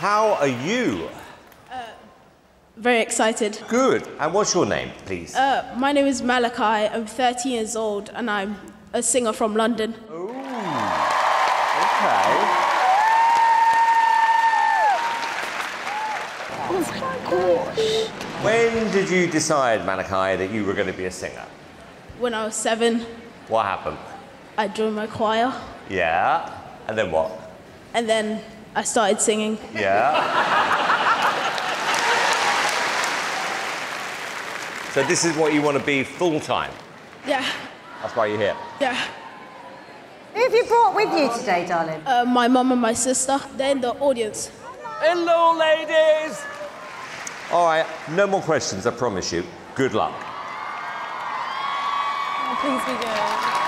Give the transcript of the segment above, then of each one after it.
How are you? Very excited. Good. And what's your name, please? Uh, my name is Malakai. I'm 13 years old and I'm a singer from London. okay. When did you decide, Malakai, that you were going to be a singer? When I was seven, What happened? I joined my choir Yeah. And then what? and then I started singing. Yeah. so this is what you want to be full time. Yeah, That's why you're here. yeah. Who have you brought with you today, darling? Uh, my mum and my sister, they're in the audience. Hello, ladies. All right, no more questions. I promise you. Good luck. Please be good.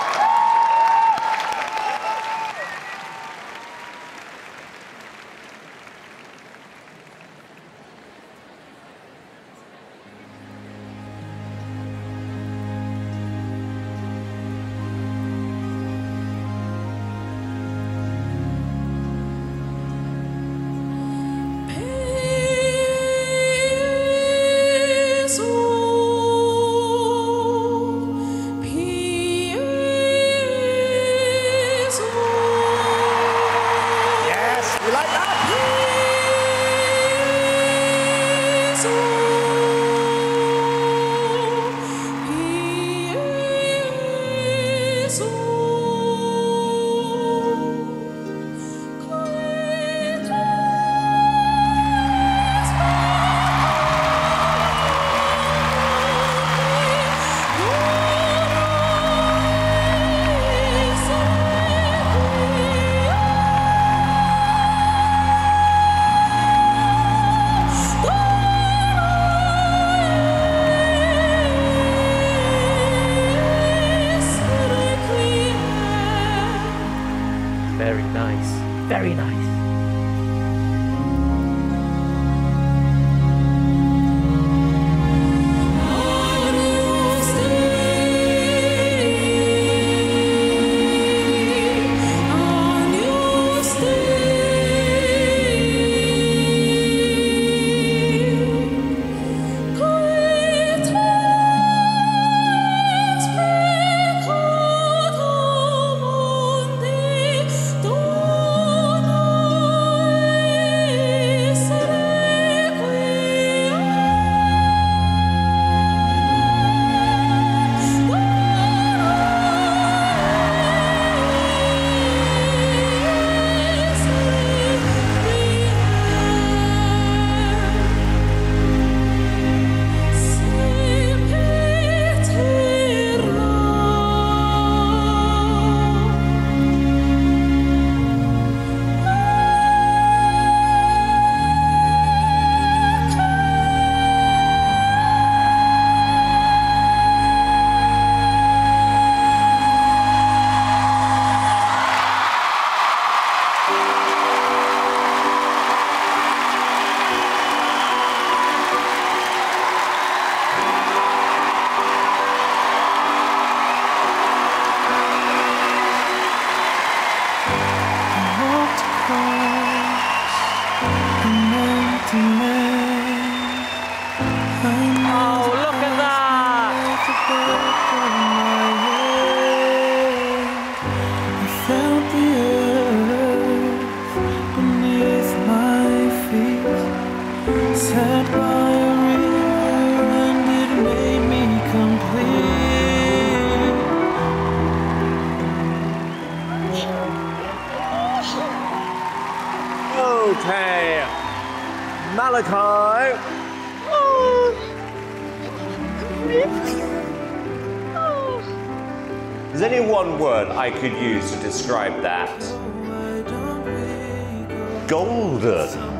Very nice. Is there only one word I could use to describe that? Golden.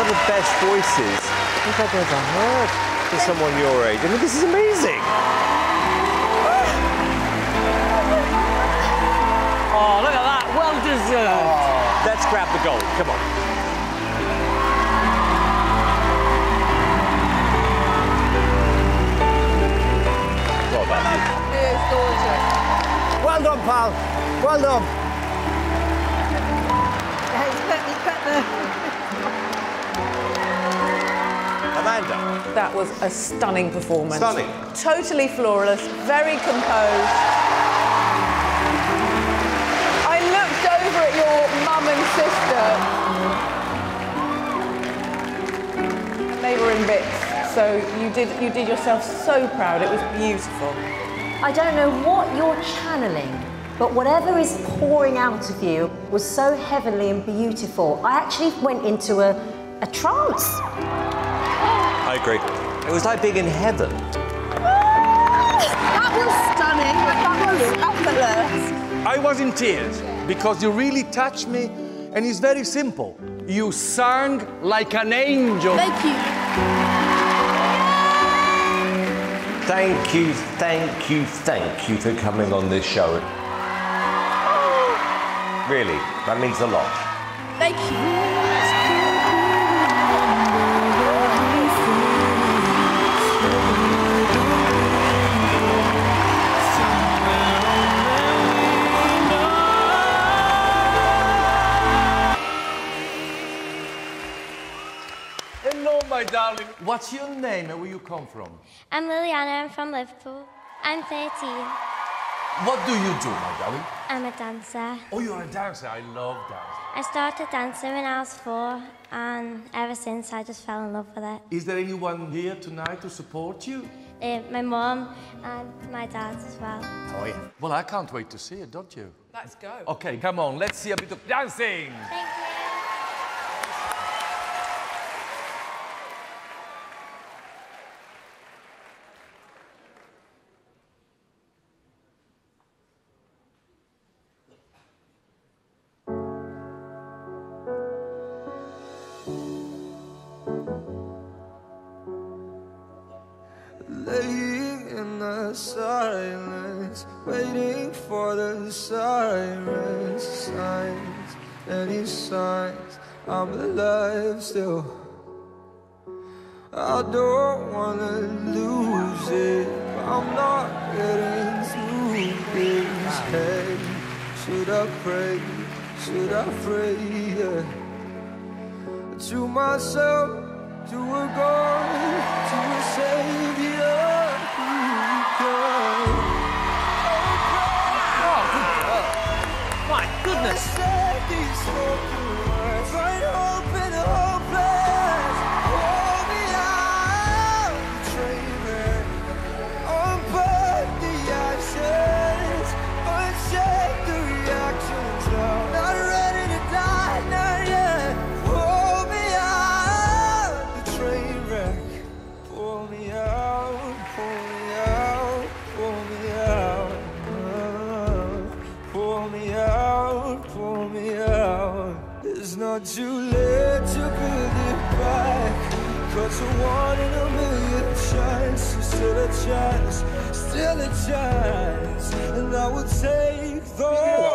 Of the best voices I think I've ever heard for someone your age. I mean, this is amazing. Oh, look at that. Well deserved. Oh, let's grab the gold. Come on. Well done. It's gorgeous. Well done, pal. Well done. Amanda. That was a stunning performance. Stunning. Totally flawless, very composed. I looked over at your mum and sister. And they were in bits. So you did you did yourself so proud. It was beautiful. I don't know what you're channeling, but whatever is pouring out of you was so heavenly and beautiful. I actually went into a, a trance. I agree. It was like being in heaven. That was stunning. That was fabulous. I was in tears because you really touched me, and it's very simple. You sang like an angel. Thank you. Thank you, thank you, thank you for coming on this show. Really, that means a lot. Thank you. Hello, my darling. What's your name and where you come from? I'm Lillianna, I'm from Liverpool. I'm 13. What do you do, my darling? I'm a dancer. Oh, you're a dancer. I love dancing. I started dancing when I was four, and ever since I just fell in love with it. Is there anyone here tonight to support you? Uh, my mom and my dad as well. Oh, yeah. Well, I can't wait to see it, don't you? Let's go. Okay, come on. Let's see a bit of dancing. Thank goodness. Chance, still a chance. And I will take those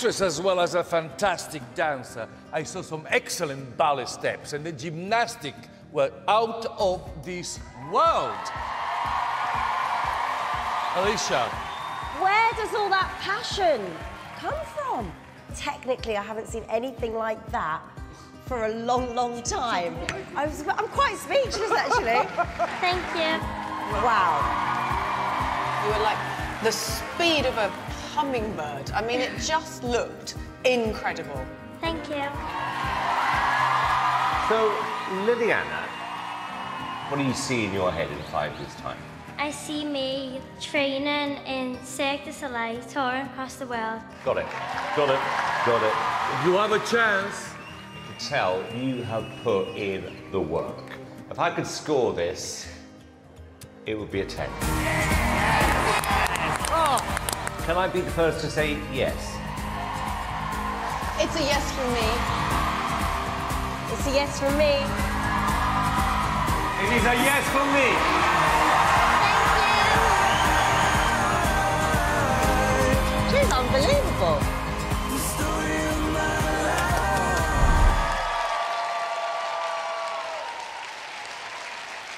actress as well as a fantastic dancer. I saw some excellent ballet steps and the gymnastic were out of this world. Alicia, Where does all that passion come from? Technically, I haven't seen anything like that for a long, long time. I was, I'm quite speechless, actually. Thank you. wow. You were like the speed of a hummingbird. I mean, it just looked incredible. Thank you. So, Lillianna, what do you see in your head in five years' time? I see me training in Cirque du Soleil, touring across the world. Got it. Got it. Got it. If you have a chance, I can tell you have put in the work. If I could score this, it would be a 10. Can I be the first to say yes? It's a yes from me. It's a yes from me. It is a yes from me. Thank you. She's unbelievable.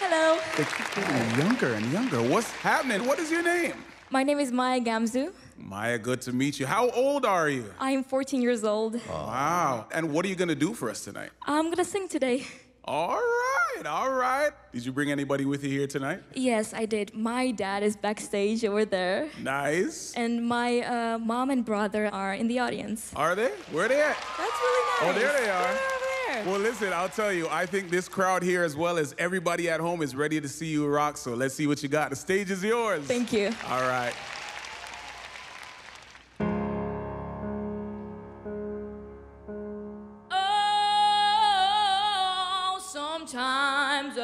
Hello, They keep getting younger and younger. What's happening? What is your name? my name is Maya Gamzu. Maya, good to meet you. How old are you? I am 14 years old. Wow. And what are you going to do for us tonight? I'm gonna sing today. All right, all right. Did you bring anybody with you here tonight? Yes, I did. My dad is backstage over there, Nice. and my uh, mom and brother are in the audience. Are they? Where are they at? That's really nice. Oh, there they are. They're over there. Well, listen, I'll tell you, I think this crowd here, as well as everybody at home, is ready to see you rock. So let's see what you got. The stage is yours. Thank you. All right.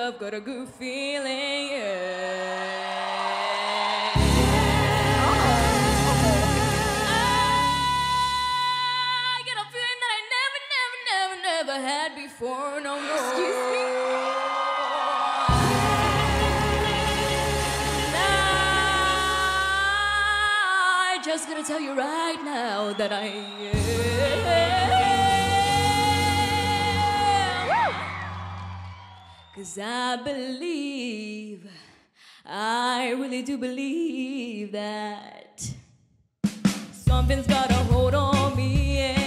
I've got a good feeling. Yeah. I get a feeling that I never, never, never, never had before. No, no. Excuse me. I just gonna tell you right now that I am. Cause I believe, I really do believe that something's got a hold on me. Yeah.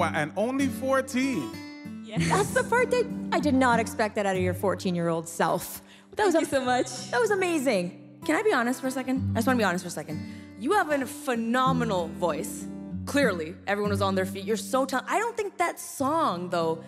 And only 14. Yes. That's the part that I did not expect that out of your 14 year old self. That was Thank you so much. That was amazing. Can I be honest for a second? I just want to be honest for a second. You have a phenomenal voice. Clearly, everyone was on their feet. You're so talented. I don't think that song, though,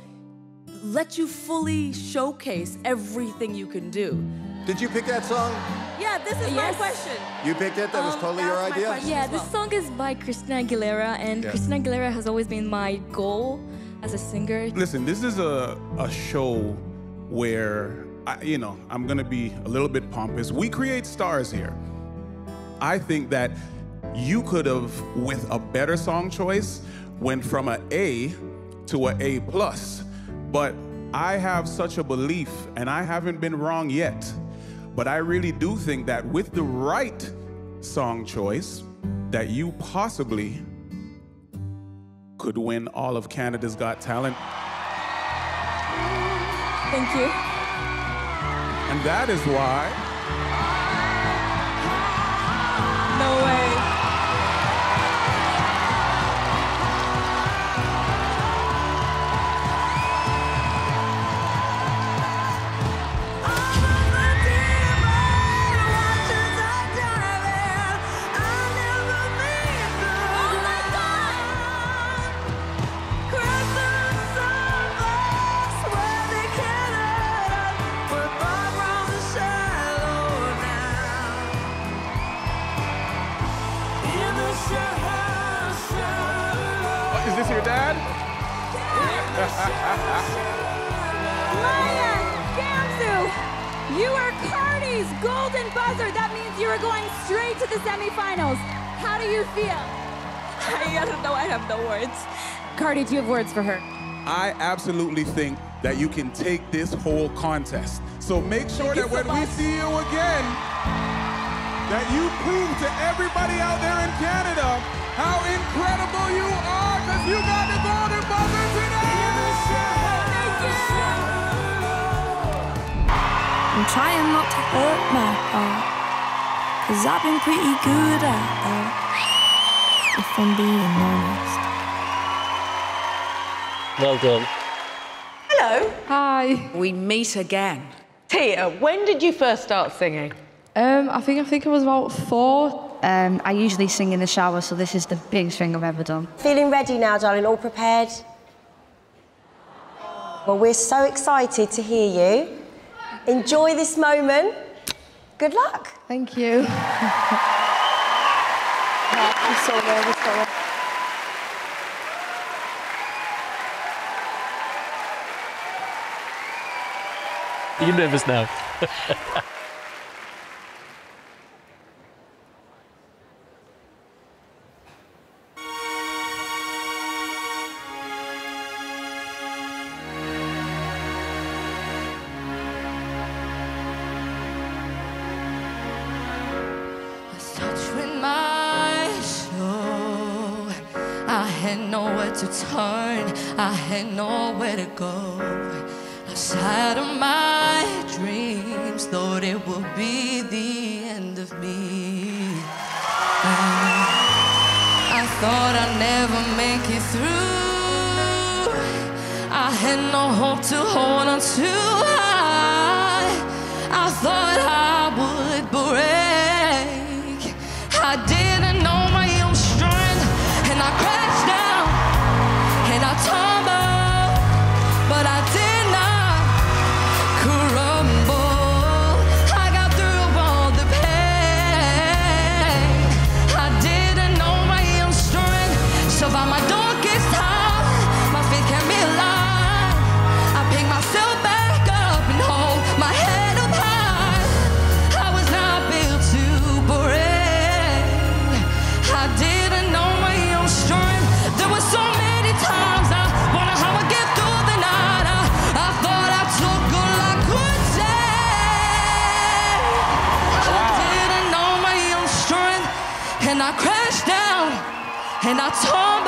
let you fully showcase everything you can do. Did you pick that song? Yeah, this is my question. You picked it? That was Um, totally that your was idea? Yeah, as this song is by Christina Aguilera, and Yeah. Christina Aguilera has always been my goal as a singer. Listen, this is a, a show where, I, you know, I'm going to be a little bit pompous. We create stars here. I think that you could have, with a better song choice, went from an A to an A plus. But I have such a belief, and I haven't been wrong yet. But I really do think that with the right song choice, that you possibly could win all of Canada's Got Talent. Thank you. And that is why No way. Is this your dad? Maya Gamzu, you are Cardi's golden buzzer. That means you are going straight to the semifinals. How do you feel? I don't know. I have no words. Cardi, do you have words for her? I absolutely think that you can take this whole contest. So make sure that when we see you again, that you prove to everybody out there in Canada how incredible you are, because you got the golden buzzer today! I'm trying not to hurt my heart. Cause I've been pretty good at that. If I'm being honest. Well done. Hello. Hi. We meet again. Tia, when did you first start singing? Um, I think I think I was about four. Um, I usually sing in the shower, so this is the biggest thing I've ever done. Feeling ready now, darling? All prepared? Well, we're so excited to hear you. Enjoy this moment. Good luck. Thank you. I'm so nervous. Sorry. Are you nervous now? and I tumbled,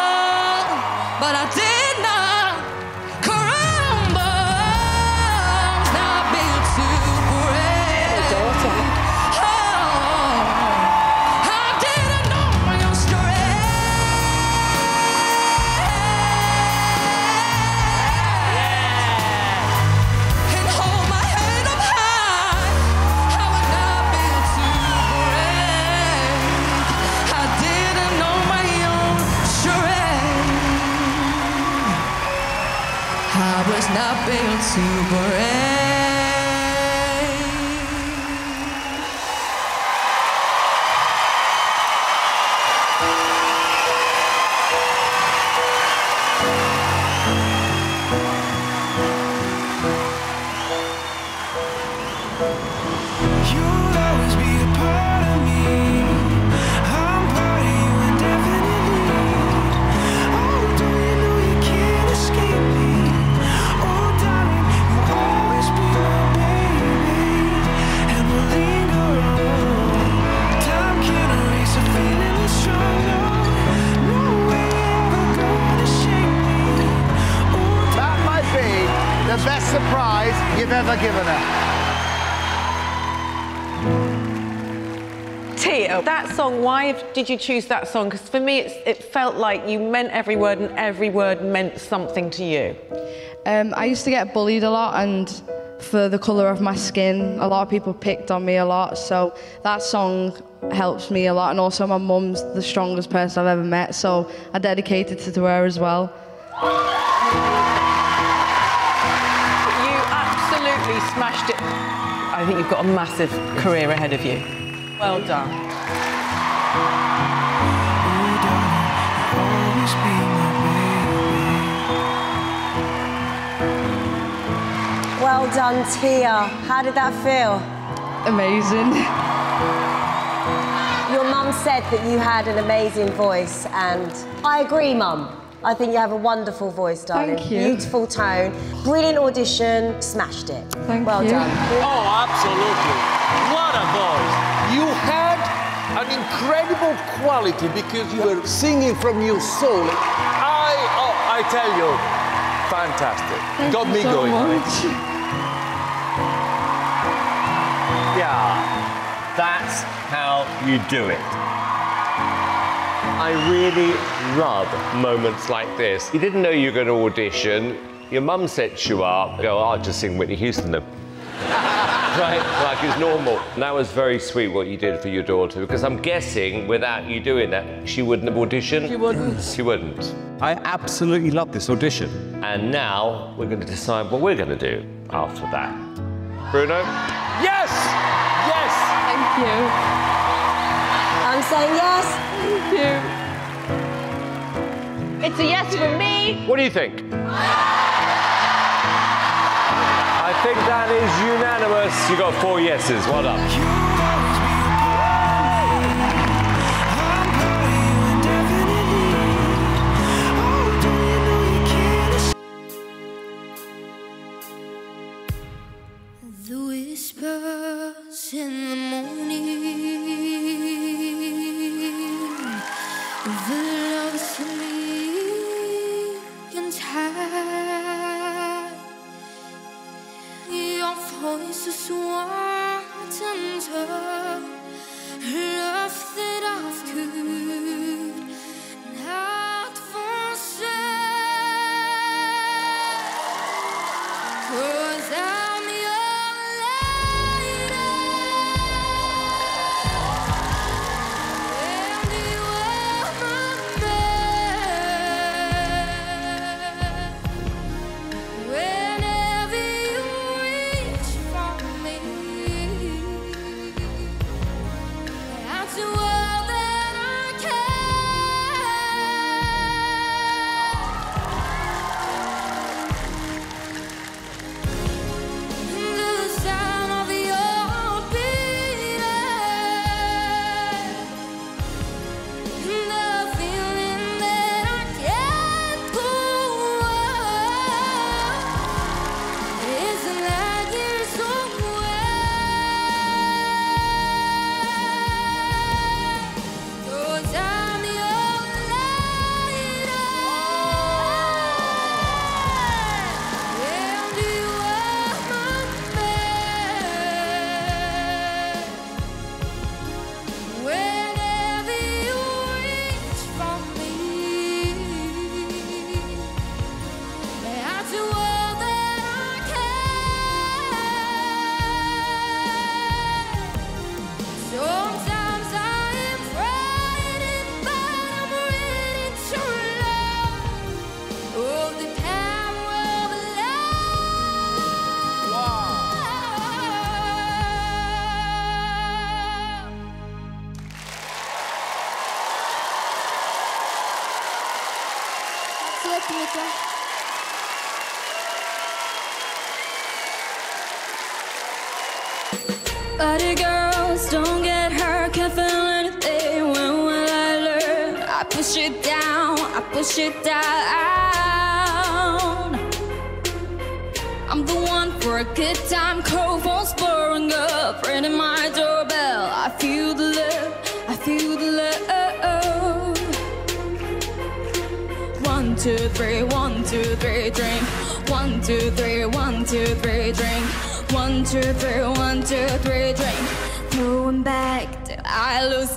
to break. You've given her? Tia, that song, why did you choose that song? Because for me, it's, it felt like you meant every word and every word meant something to you. Um, I used to get bullied a lot, and for the colour of my skin, a lot of people picked on me a lot. So that song helps me a lot, and also my mum's the strongest person I've ever met. So I dedicated it to her as well. Absolutely smashed it. I think you've got a massive career ahead of you. Well done. Well done, Tia. How did that feel? Amazing. Your mum said that you had an amazing voice, and I agree, mum. I think you have a wonderful voice, darling. Thank you. Beautiful tone. Brilliant audition. Smashed it. Thank well you. done. Oh, absolutely. What a voice. You had an incredible quality because you were singing from your soul. I, oh, I tell you, fantastic. Thank Got you me so going. much. Yeah, that's how you do it. I really love moments like this. You didn't know you were going to audition. Your mum sets you up. Go, I'll just sing Whitney Houston then. right, like it's normal. And that was very sweet what you did for your daughter because I'm guessing without you doing that, she wouldn't have auditioned. She wouldn't. She wouldn't. I absolutely love this audition. And now we're going to decide what we're going to do after that. Bruno? Yes! Yes! Thank you. I'm saying yes. Thank you. It's a yes from me. What do you think? I think that is unanimous. You got four yeses. Well done. Så. Other girls don't get hurt, can't feel anything. When will I learn? I push it down, I push it down. I'm the one for a good time, three, one, two, three, drink. One, two, three, one, two, three, drink. One, two, three, one, two, three, drink. Throwing back till I lose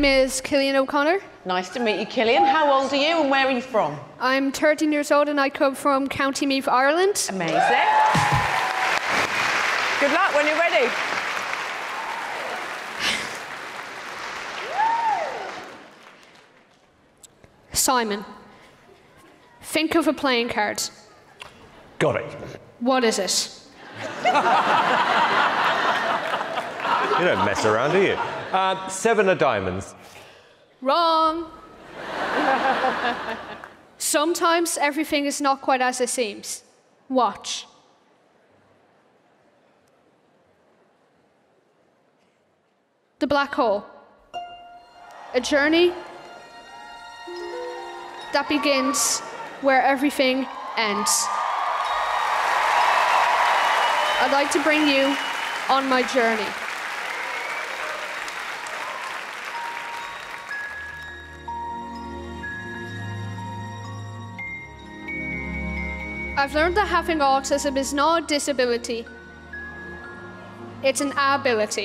name is Cillian O'Connor. Nice to meet you, Cillian. How old are you and where are you from? I'm 13 years old and I come from County Meath, Ireland. Amazing. Good luck when you're ready. Simon, think of a playing card. Got it. What is it? You don't mess around, do you? Uh, seven of diamonds. Wrong. Sometimes everything is not quite as it seems. Watch. The black hole. A journey that begins where everything ends. I'd like to bring you on my journey. I've learned that having autism is not a disability, it's an ability.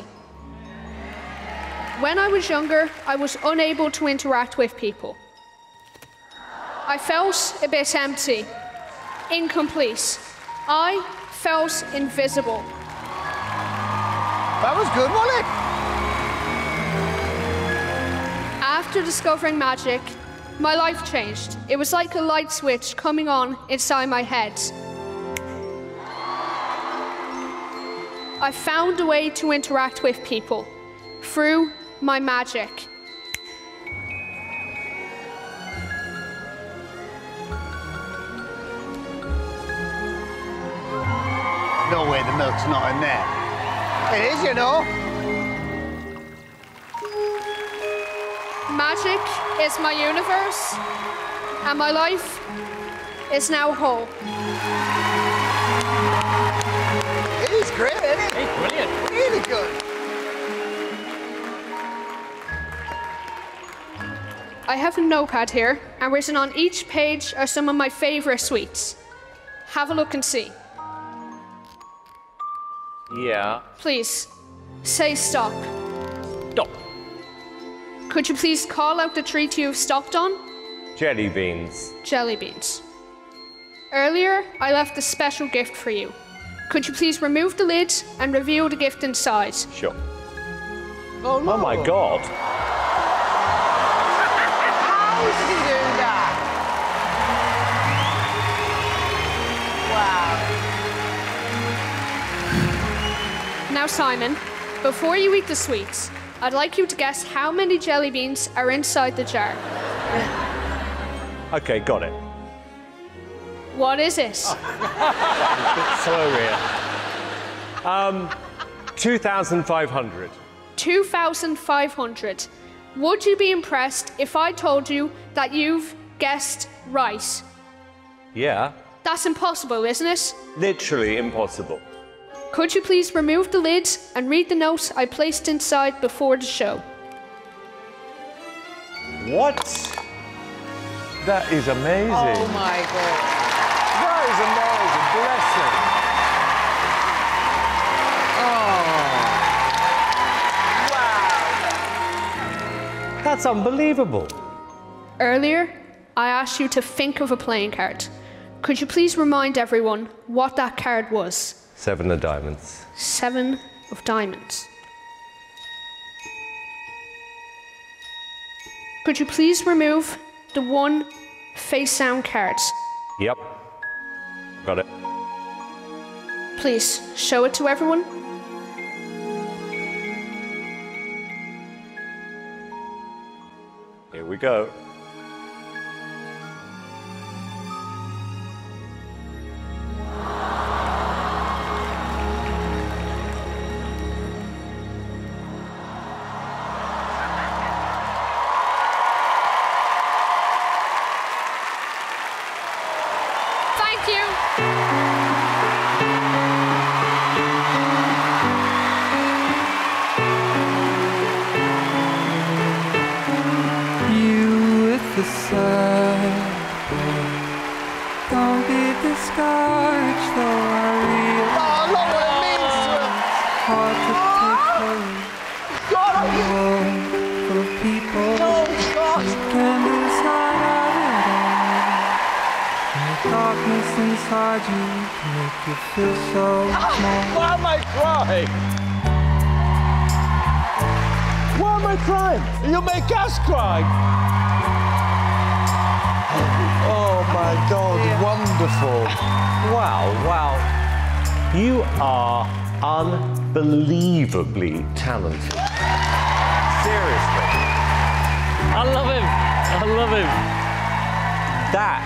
When I was younger, I was unable to interact with people. I felt a bit empty, incomplete. I felt invisible. That was good, wasn't it? After discovering magic, my life changed. It was like a light switch coming on inside my head. I found a way to interact with people through my magic. No way the milk's not in there. It is, you know. Magic is my universe, and my life is now whole. It is great, isn't it? Hey, brilliant. Really good. I have a notepad here, and written on each page are some of my favorite sweets. Have a look and see. Yeah. Please, say stop. Stop. Could you please call out the treat you've stopped on? Jelly beans. Jelly beans. Earlier, I left a special gift for you. Could you please remove the lid and reveal the gift inside? Sure. Oh, no. Oh my god. How did he do that? Wow. Now, Simon, before you eat the sweets, I'd like you to guess how many jelly beans are inside the jar. Okay, got it. What is it? Slow here. Um, 2,500. 2,500. Would you be impressed if I told you that you've guessed right? Yeah. That's impossible, isn't it? Literally impossible. Could you please remove the lid and read the note I placed inside before the show? What? That is amazing. Oh my god. That is amazing. Bless him. Oh. That's unbelievable. Earlier, I asked you to think of a playing card. Could you please remind everyone what that card was? Seven of diamonds. Seven of diamonds. Could you please remove the one face down card? Yep. Got it. Please show it to everyone. Here we go. Oh my God, wonderful. Wow, wow. You are unbelievably talented. Seriously. I love him. I love him. That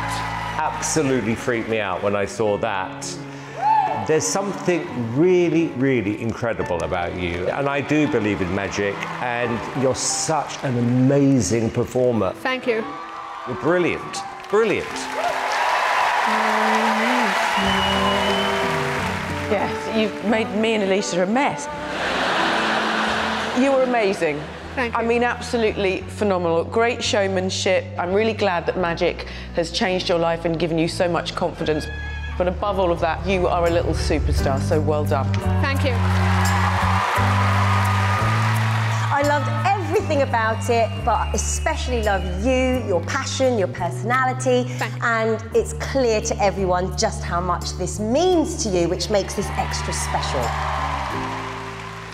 absolutely freaked me out when I saw that. There's something really, really incredible about you. And I do believe in magic, and you're such an amazing performer. Thank you. You're brilliant. Brilliant. Yes, you've made me and Alesha a mess. You were amazing. Thank you. I mean, absolutely phenomenal. Great showmanship. I'm really glad that magic has changed your life and given you so much confidence. But above all of that, you are a little superstar, so well done. Thank you. I loved everything about it, but especially love you, your passion, your personality, and it's clear to everyone just how much this means to you, which makes this extra special.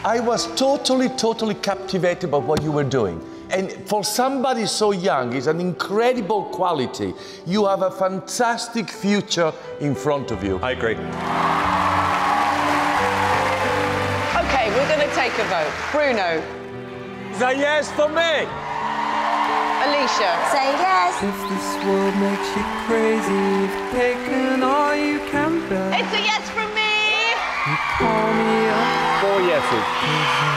I was totally, totally captivated by what you were doing. And for somebody so young, it's an incredible quality. You have a fantastic future in front of you. I agree. Okay, we're going to take a vote. Bruno. Is a yes for me? Alesha. Say yes. If this world makes you crazy, you've taken all you can bear. It's a yes from me. You call me up. Four yeses. Cause